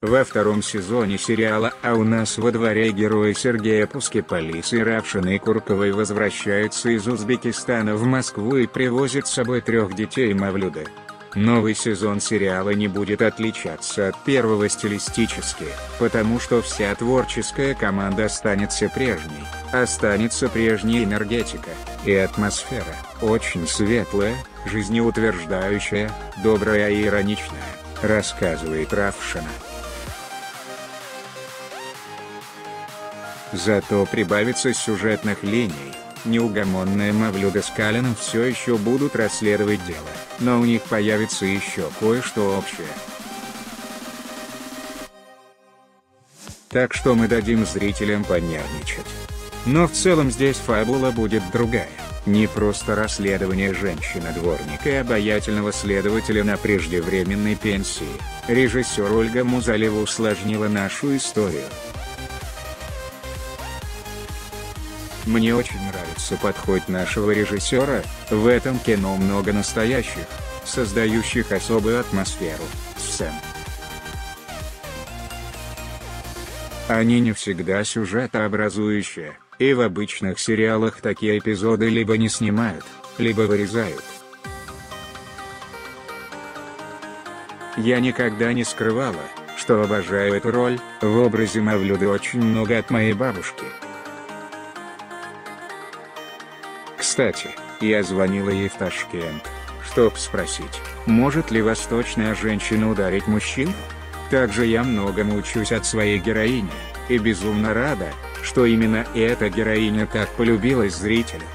Во втором сезоне сериала «А у нас во дворе» герои Сергея Пускиполис и Равшины Курковой возвращаются из Узбекистана в Москву и привозят с собой трех детей Мавлюда. Новый сезон сериала не будет отличаться от первого стилистически, потому что вся творческая команда останется прежней, останется прежняя энергетика и атмосфера, очень светлая, жизнеутверждающая, добрая и ироничная, рассказывает Равшина. Зато прибавится сюжетных линий, неугомонная Мавлюда с Калином все еще будут расследовать дело, но у них появится еще кое-что общее. Так что мы дадим зрителям понервничать. Но в целом здесь фабула будет другая. Не просто расследование женщины-дворника и обаятельного следователя на преждевременной пенсии. Режиссер Ольга Музалева усложнила нашу историю. Мне очень нравится подход нашего режиссера, в этом кино много настоящих, создающих особую атмосферу, сцен. Они не всегда сюжетообразующие, и в обычных сериалах такие эпизоды либо не снимают, либо вырезают. Я никогда не скрывала, что обожаю эту роль, в образе Мавлюды очень много от моей бабушки. Кстати, я звонила ей в Ташкент, чтоб спросить, может ли восточная женщина ударить мужчину? Также я многому учусь от своей героини, и безумно рада, что именно эта героиня так полюбилась зрителю.